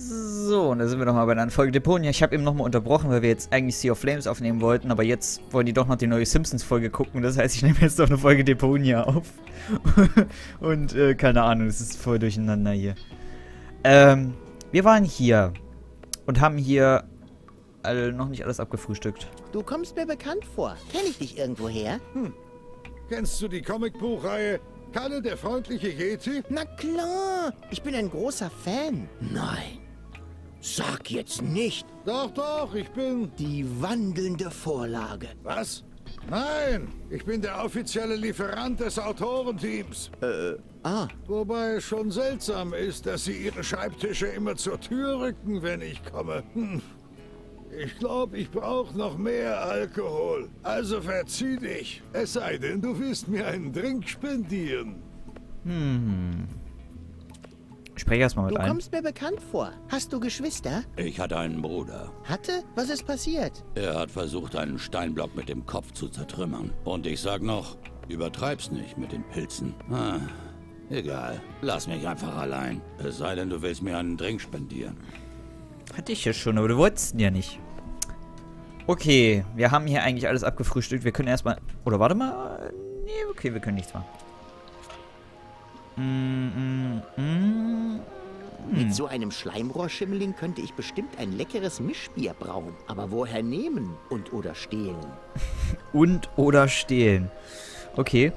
So, und da sind wir nochmal bei einer Folge Deponia. Ich habe eben nochmal unterbrochen, weil wir jetzt eigentlich Sea of Flames aufnehmen wollten, aber jetzt wollen die doch noch die neue Simpsons-Folge gucken. Das heißt, ich nehme jetzt doch eine Folge Deponia auf. und, äh, keine Ahnung, es ist voll durcheinander hier. Ähm, wir waren hier und haben hier äh, noch nicht alles abgefrühstückt. Du kommst mir bekannt vor. Kenne ich dich irgendwoher? Hm. Kennst du die Comicbuchreihe Kalle der freundliche Yeti? Na klar, ich bin ein großer Fan. Nein, sag jetzt nicht. Doch, doch, ich bin... Die wandelnde Vorlage. Was? Nein, ich bin der offizielle Lieferant des Autorenteams. Äh, ah. Wobei es schon seltsam ist, dass sie ihre Schreibtische immer zur Tür rücken, wenn ich komme. Hm. Ich glaube, ich brauche noch mehr Alkohol. Also verzieh dich. Es sei denn, du willst mir einen Drink spendieren. Hm. Spreche erstmal mit Du ein. kommst mir bekannt vor. Hast du Geschwister? Ich hatte einen Bruder. Hatte? Was ist passiert? Er hat versucht, einen Steinblock mit dem Kopf zu zertrümmern. Und ich sag noch, übertreib's nicht mit den Pilzen. Ah, egal. Lass mich einfach allein. Es sei denn, du willst mir einen Drink spendieren. Hatte ich ja schon, aber du wolltest ihn ja nicht. Okay, wir haben hier eigentlich alles abgefrühstückt. Wir können erstmal... Oder warte mal. Nee, okay, wir können nichts machen. Mm, mm, mm. Mit so einem Schleimrohrschimmeling könnte ich bestimmt ein leckeres Mischbier brauen. Aber woher nehmen und oder stehlen? Und oder stehlen. Okay.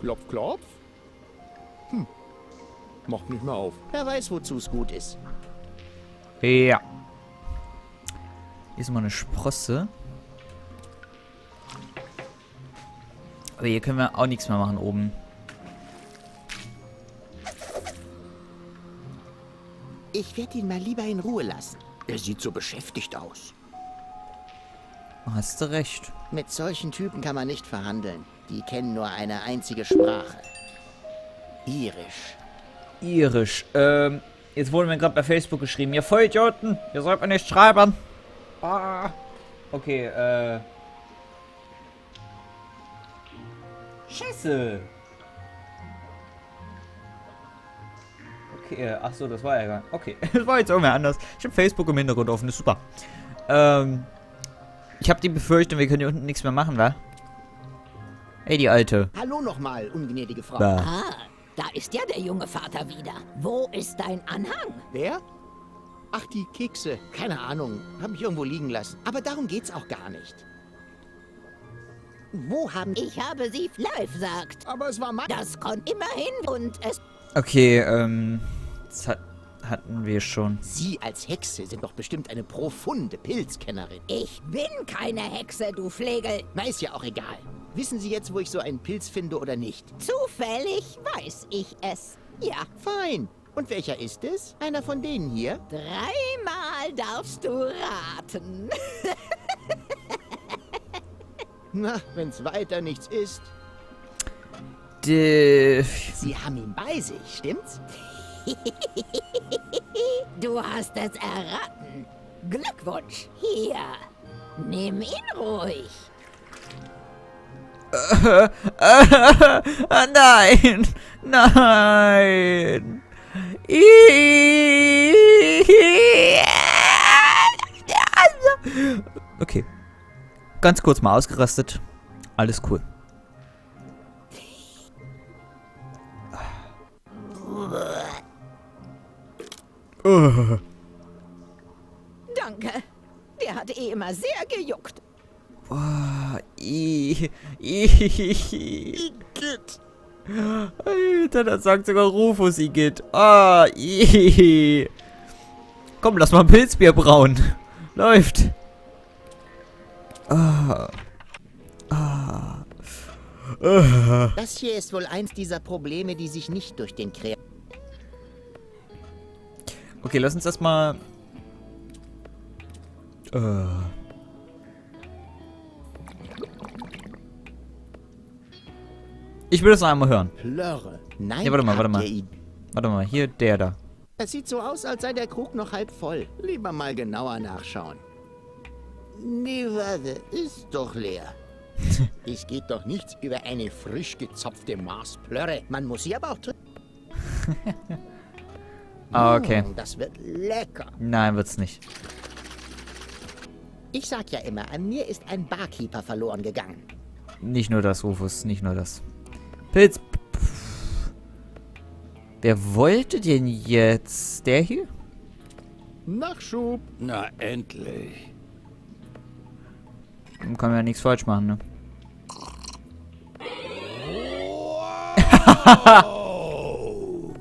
Klopf, klopf. Hm. Macht nicht mehr auf. Wer weiß, wozu es gut ist. Ja. Hier ist mal eine Sprosse. Aber hier können wir auch nichts mehr machen oben. Ich werde ihn mal lieber in Ruhe lassen. Er sieht so beschäftigt aus. Hast du recht. Mit solchen Typen kann man nicht verhandeln. Die kennen nur eine einzige Sprache. Irisch. Irisch. Ähm, jetzt wurde mir gerade bei Facebook geschrieben, ihr Vollidioten, ihr sollt mir nicht schreiben. Ah. Okay, äh. Scheiße. Okay, äh, ach so, das war ja gar nicht. Okay, das war jetzt irgendwie anders. Ich habe Facebook im Hintergrund offen, ist super. Ähm, ich habe die Befürchtung, wir können hier unten nichts mehr machen, wa? Hey, die Alte. Hallo nochmal, ungnädige Frau. Da. Ah, da ist ja der junge Vater wieder. Wo ist dein Anhang? Wer? Ach, die Kekse. Keine Ahnung. Hab ich irgendwo liegen lassen. Aber darum geht's auch gar nicht. Wo haben... Ich habe sie live sagt. Aber es war mein... Das kommt immerhin und es... Okay, ähm, das hat, hatten wir schon. Sie als Hexe sind doch bestimmt eine profunde Pilzkennerin. Ich bin keine Hexe, du Flegel. Na, ist ja auch egal. Wissen Sie jetzt, wo ich so einen Pilz finde oder nicht? Zufällig weiß ich es. Ja, Fein. Und welcher ist es? Einer von denen hier? dreimal darfst du raten. Na, wenn's weiter nichts ist. Die, Sie haben ihn bei sich, stimmt's? Du hast es erraten. Glückwunsch. Hier, nimm ihn ruhig. Nein! Nein! Okay. Ganz kurz mal ausgerastet. Alles cool. Danke. Der hat eh immer sehr gejuckt. Ah, i, i, Igitt. Alter, das sagt sogar Rufus Igitt. Ah, i. Komm, lass mal ein Pilzbier brauen. Läuft. Ah. Ah. Ah. Das hier ist wohl eins dieser Probleme, die sich nicht durch den Kreativ... Okay, lass uns erstmal. Äh. Ich will das noch einmal hören. Plörre. Nein, Ja, warte mal, warte mal. Warte mal, hier der da. Es sieht so aus, als sei der Krug noch halb voll. Lieber mal genauer nachschauen. Nee, warte, ist doch leer. es geht doch nichts über eine frisch gezapfte Maßplörre. Man muss sie aber auch trinken. Ah, okay. Mm, das wird lecker. Nein, wird's nicht. Ich sag ja immer, an mir ist ein Barkeeper verloren gegangen. Nicht nur das, Rufus, nicht nur das. Pilz. Pff. Wer wollte denn jetzt? Der hier? Nachschub. Na, endlich. Dann kann man ja nichts falsch machen, ne? Oh,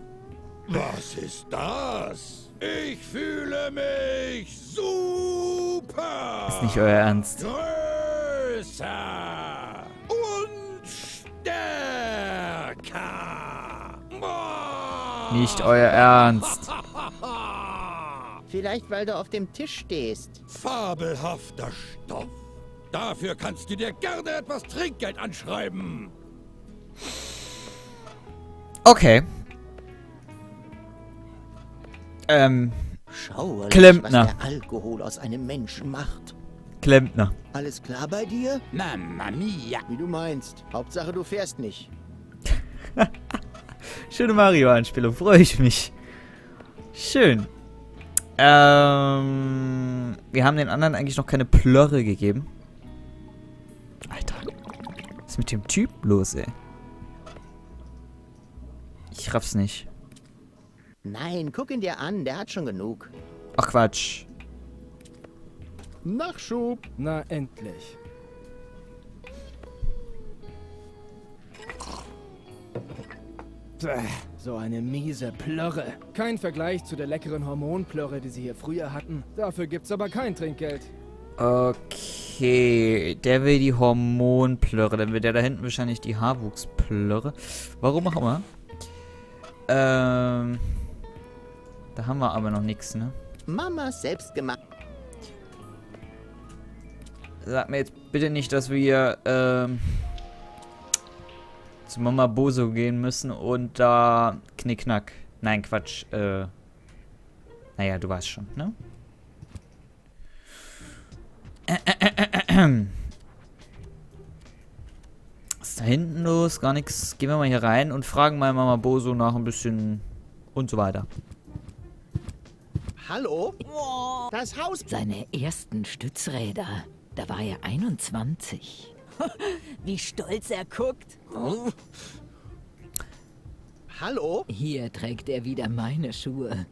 was ist das? Ich fühle mich super. Ist nicht euer Ernst. Größer und stärker. Nicht euer Ernst. Vielleicht, weil du auf dem Tisch stehst. Fabelhafter Stoff. Dafür kannst du dir gerne etwas Trinkgeld anschreiben. Okay. Ähm, Schauerlich, Klempner. was der Alkohol aus einem Menschen macht. Klempner. Alles klar bei dir? Mamma mia. Wie du meinst. Hauptsache, du fährst nicht. Schöne Mario-Anspielung, freue ich mich. Schön. Ähm, wir haben den anderen eigentlich noch keine Plörre gegeben. Alter. Was ist mit dem Typ los, ey? Ich raff's nicht. Nein, guck ihn dir an, der hat schon genug. Ach Quatsch. Nachschub. Na, endlich. So eine miese Plörre. Kein Vergleich zu der leckeren Hormonplörre, die sie hier früher hatten. Dafür gibt's aber kein Trinkgeld. Okay, der will die Hormonplörre. Dann will der da hinten wahrscheinlich die Haarwuchsplörre. Warum auch immer. Ähm, da haben wir aber noch nichts, ne? Mamas selbst gemacht. Sag mir jetzt bitte nicht, dass wir ähm, zu Mama Boso gehen müssen und da Knickknack. Nein, Quatsch. Äh, naja, du weißt schon, ne? Was ist da hinten los? Gar nichts. Gehen wir mal hier rein und fragen mal Mama Boso nach ein bisschen und so weiter. Hallo? Das Haus. Seine ersten Stützräder. Da war er 21. Wie stolz er guckt. Hallo? Hier trägt er wieder meine Schuhe.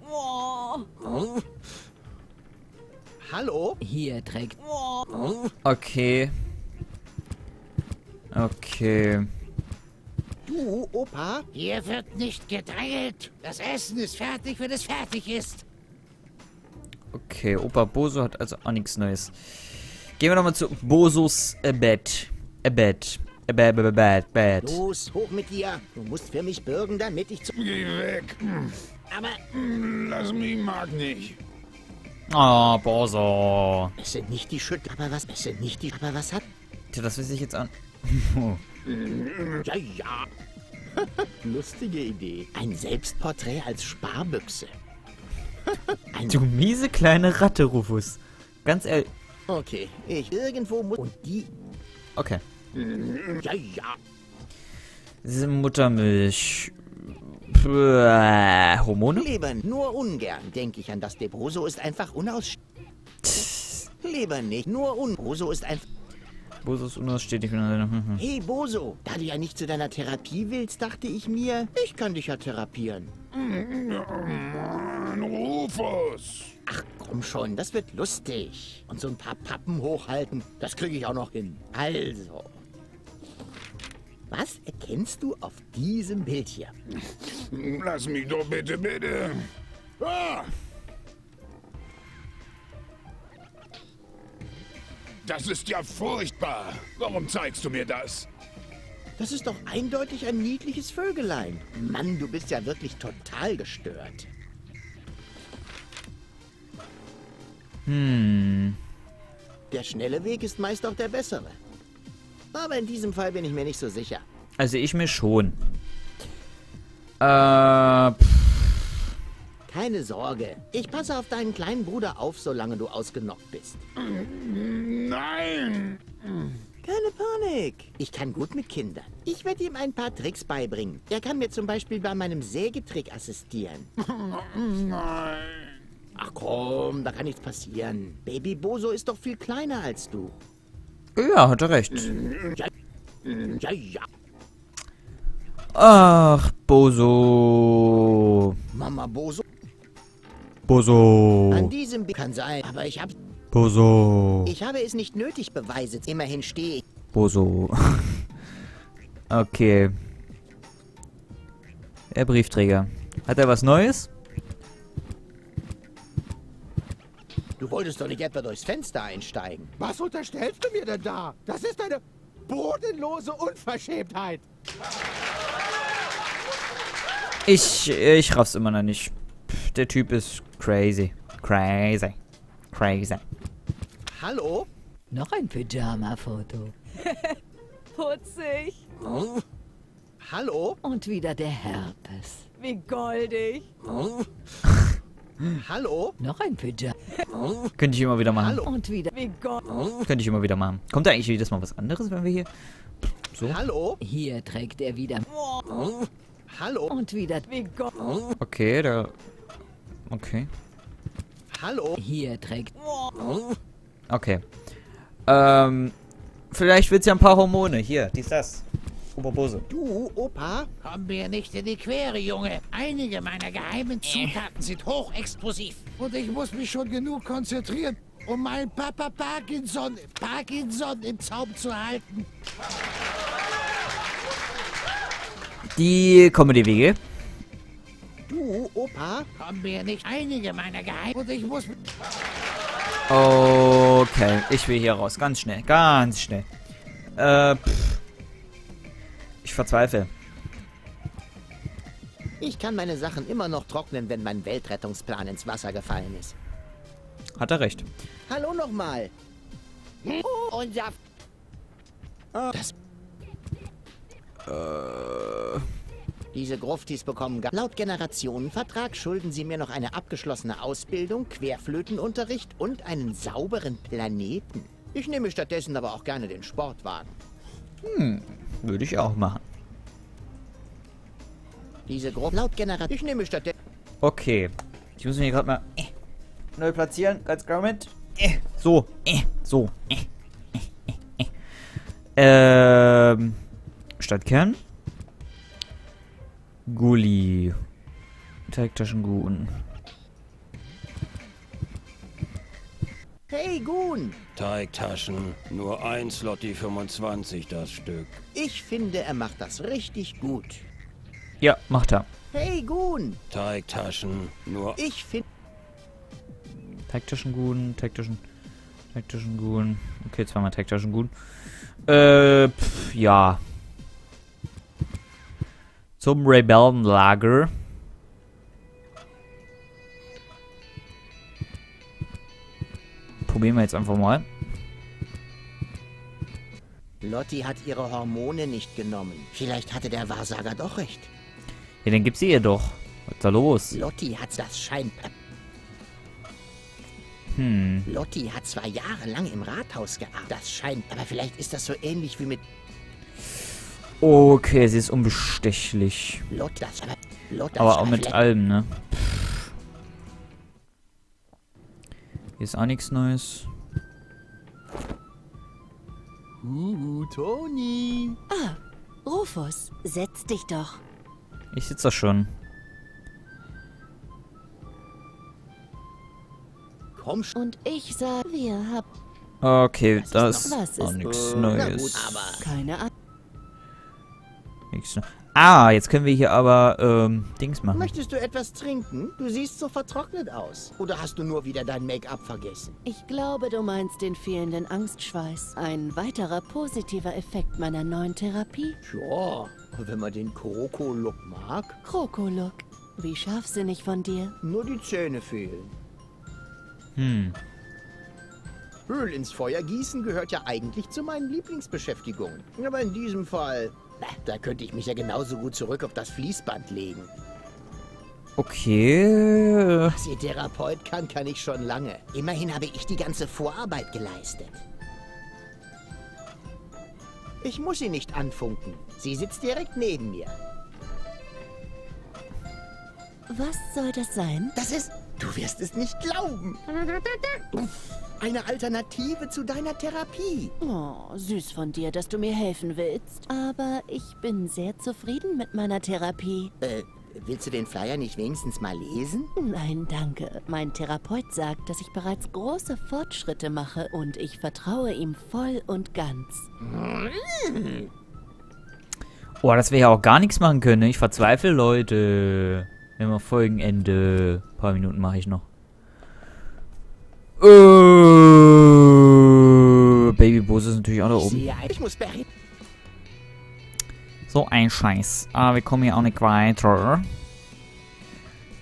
Hallo? Hier trägt... Okay. Okay. Du, Opa? Hier wird nicht gedrängelt. Das Essen ist fertig, wenn es fertig ist. Okay, Opa Boso hat also auch nichts Neues. Gehen wir nochmal zu Bosos äh, Bett. Äh, Bett. Äh, Bett, Bett, Bett, Bett. Los, hoch mit dir. Du musst für mich bürgen, damit ich zu... Geh weg. Aber Lass mich mag nicht. Oh, Boso. es sind nicht die Schütt... Aber was... Es sind nicht die... Aber was hat... Tja, das weiß ich jetzt an. Ja, ja. Lustige Idee. Ein Selbstporträt als Sparbüchse. Ein... Du miese kleine Ratte, Rufus. Ganz ehrlich. Okay, ich irgendwo muss... Und die... Okay. Ja, ja. Diese Muttermilch. Bäh, Hormone? Leber nur ungern, denke ich an das Deboso ist einfach unaus... Leber nicht, nur un... Boso ist einfach... Boso ist unausstehlich. Hm, Hey Boso, da du ja nicht zu deiner Therapie willst, dachte ich mir, ich kann dich ja therapieren. Mann, Rufus. Ach komm schon, das wird lustig. Und so ein paar Pappen hochhalten, das kriege ich auch noch hin. Also. Was erkennst du auf diesem Bild hier? Lass mich doch bitte, bitte. Ah! Das ist ja furchtbar. Warum zeigst du mir das? Das ist doch eindeutig ein niedliches Vögelein. Mann, du bist ja wirklich total gestört. Hm. Der schnelle Weg ist meist auch der bessere. Aber in diesem Fall bin ich mir nicht so sicher. Also ich mir schon. Äh. pff, Keine Sorge, ich passe auf deinen kleinen Bruder auf, solange du ausgenockt bist. Nein! Keine Panik. Ich kann gut mit Kindern. Ich werde ihm ein paar Tricks beibringen. Er kann mir zum Beispiel bei meinem Sägetrick assistieren. Ach komm, da kann nichts passieren. Baby Boso ist doch viel kleiner als du. Ja, hat er recht. Ach, Boso. Mama Boso. Boso. An diesem Be kann sein, aber ich habe Boso. ich habe es nicht nötig, Beweise. Immerhin stehe ich. Boso. okay. Der Briefträger. Hat er was Neues? Du wolltest doch nicht etwa durchs Fenster einsteigen. Was unterstellst du mir denn da? Das ist eine bodenlose Unverschämtheit. Ich, ich raff's immer noch nicht. Pff, Der Typ ist crazy. Crazy. Crazy. Hallo? Noch ein Pyjama-Foto. Putzig. Hallo? Und wieder der Herpes. Wie goldig. Hallo? Noch ein Pyjama. Könnte ich immer wieder machen. Hallo? Und wieder. Könnte ich immer wieder machen. Kommt da eigentlich jedes Mal was anderes, wenn wir hier... So? Hallo? Hier trägt er wieder. Hallo? Und wieder. Okay, da... Okay. Hallo? Hier trägt. Okay. Ähm... Vielleicht wird's ja ein paar Hormone. Hier, dies, das. Oberbose. Du, Opa? Komm mir nicht in die Quere, Junge. Einige meiner geheimen Zutaten sind hochexplosiv. Und ich muss mich schon genug konzentrieren, um meinen Papa Parkinson, Parkinson im Zaum zu halten. Die Comedy-Wege. Du, Opa? Komm mir nicht einige meiner geheimen... Und ich muss... Okay, ich will hier raus. Ganz schnell, ganz schnell. Äh, pff. Ich verzweifle. Ich kann meine Sachen immer noch trocknen, wenn mein Weltrettungsplan ins Wasser gefallen ist. Hat er recht. Hallo nochmal. Unser... Das. Diese Gruftis bekommen ga- laut Generationenvertrag schulden sie mir noch eine abgeschlossene Ausbildung, Querflötenunterricht und einen sauberen Planeten. Ich nehme stattdessen aber auch gerne den Sportwagen. Würde ich auch machen. Diese Gruppe laut Generation. Ich nehme stattdessen. Okay. Ich muss mich hier gerade mal äh, neu platzieren. Ganz klar mit. Äh, so. Äh, so. Äh, äh, äh, äh. Ähm. Stadtkern. Gulli. Teigtaschenguhen. Hey Gun, Teigtaschen. Nur ein Slotty 25 das Stück. ich finde, er macht das richtig gut. Ja, macht er. Hey Gun, Teigtaschen. Nur ich finde. Teigtaschenguhen, Teigtaschen. Teigtaschenguhen. Okay, zweimal Teigtaschenguhen. Äh, pf, ja. Zum Rebellenlager. Probieren wir jetzt einfach mal. Lotti hat ihre Hormone nicht genommen. Vielleicht hatte der Wahrsager doch recht. Ja, dann gib sie ihr doch. Was ist da los? Lotti hat das scheint. Hm. Lotti hat zwar jahrelang im Rathaus gearbeitet. Das scheint. Aber vielleicht ist das so ähnlich wie mit Okay, sie ist unbestechlich. Lotti. Das aber. Aber das auch mit allem, ne? Hier ist auch nichts Neues. Uh, Toni. Rufus, setz dich doch. Ich sitze da schon. Komm schon. Und ich sag, wir haben Okay, das noch- ist auch ist- nichts na Neues. gut, aber. keine Ahnung. Nichts Neu- Ah, jetzt können wir hier aber ähm, Dings machen. Möchtest du etwas trinken? Du siehst so vertrocknet aus. Oder hast du nur wieder dein Make-up vergessen? Ich glaube, du meinst den fehlenden Angstschweiß. Ein weiterer positiver Effekt meiner neuen Therapie. Ja, wenn man den Kroko-Look mag. Krokoluk. Wie scharfsinnig von dir. Nur die Zähne fehlen. Hm. Öl ins Feuer gießen gehört ja eigentlich zu meinen Lieblingsbeschäftigungen. Aber in diesem Fall, na, da könnte ich mich ja genauso gut zurück auf das Fließband legen. Okay. Was ihr Therapeut kann, kann ich schon lange. Immerhin habe ich die ganze Vorarbeit geleistet. Ich muss sie nicht anfunken. Sie sitzt direkt neben mir. Was soll das sein? Das ist... Du wirst es nicht glauben. Eine Alternative zu deiner Therapie. Oh, süß von dir, dass du mir helfen willst. Aber ich bin sehr zufrieden mit meiner Therapie. Äh, willst du den Flyer nicht wenigstens mal lesen? Nein, danke. Mein Therapeut sagt, dass ich bereits große Fortschritte mache und ich vertraue ihm voll und ganz. Oh, dass wir ja auch gar nichts machen können. ne? Ich verzweifle, Leute. Immer Folgenende. Ein paar Minuten mache ich noch. Äh, Baby Bose ist natürlich auch da oben. Ich muss. So ein Scheiß. Aber wir kommen hier auch nicht weiter.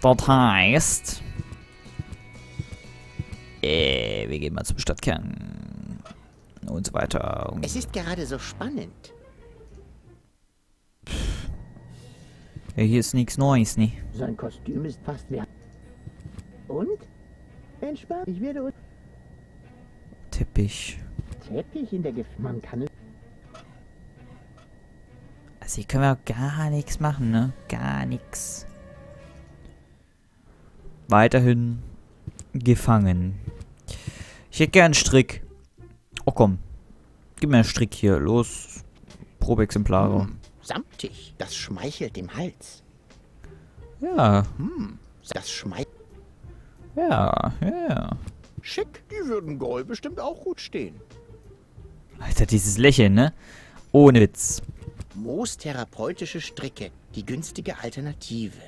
Das heißt... Äh, wir gehen mal zum Stadtkern. Und so weiter. Und Es ist gerade so spannend. Ja, hier ist nichts Neues, ne? Sein Kostüm ist fast wie... Und? Entspannt. Ich werde... Teppich. Teppich in der Gef... Man kann es... Also hier können wir auch gar nichts machen, ne? Gar nichts. Weiterhin gefangen. Ich hätte gern einen Strick. Oh komm. Gib mir einen Strick hier. Los. Probeexemplare. Samtig. Das schmeichelt dem Hals. Ja. Das schmeichelt... Ja. Ja. Schick. Die würden Gold bestimmt auch gut stehen. Alter, dieses Lächeln, ne? Ohne Witz. Moos therapeutische Stricke. Die günstige Alternative.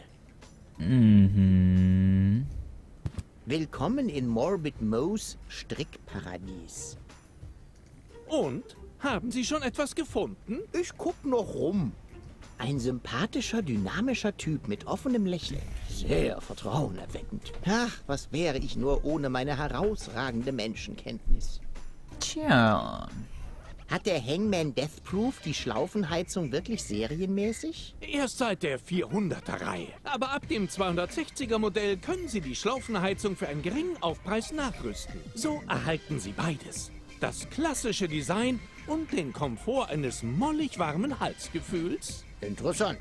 Mhm. Willkommen in Morbid Moos Strickparadies. Und? Haben Sie schon etwas gefunden? Ich guck noch rum. Ein sympathischer, dynamischer Typ mit offenem Lächeln. Sehr vertrauenerweckend. Ach, was wäre ich nur ohne meine herausragende Menschenkenntnis. Tja. Hat der Hangman Deathproof die Schlaufenheizung wirklich serienmäßig? Erst seit der 400er Reihe. Aber ab dem 260er Modell können Sie die Schlaufenheizung für einen geringen Aufpreis nachrüsten. So erhalten Sie beides. Das klassische Design und den Komfort eines mollig warmen Halsgefühls. Interessant.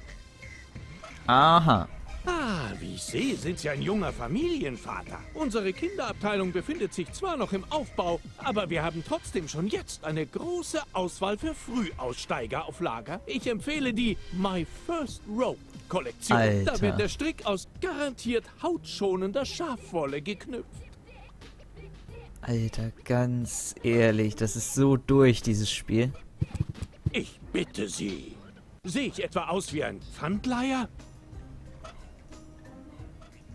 Aha. Ah, wie ich sehe, sind Sie ein junger Familienvater. Unsere Kinderabteilung befindet sich zwar noch im Aufbau, aber wir haben trotzdem schon jetzt eine große Auswahl für Frühaussteiger auf Lager. Ich empfehle die My First Rope Kollektion. Alter. Da wird der Strick aus garantiert hautschonender Schafwolle geknüpft. Alter, ganz ehrlich, das ist so durch, dieses Spiel. Ich bitte Sie. Sehe ich etwa aus wie ein Pfandleiher?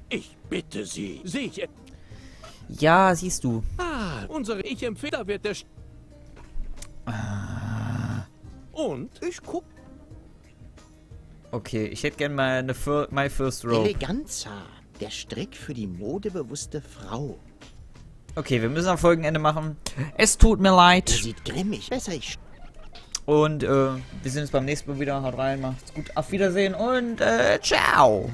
Ich bitte Sie. Sehe ich etwa... Ja, siehst du. Ah, unsere Ich empfehle, wird der... St Und? Ich guck. Okay, ich hätte gern mal eine Fir My First Rope. Eleganza. Der Strick für die modebewusste Frau. Okay, wir müssen am Folgenende machen. Es tut mir leid. sieht grimmig. Besser ich Und äh, wir sehen uns beim nächsten Mal wieder. Haut rein, macht's gut. Auf Wiedersehen und äh, ciao.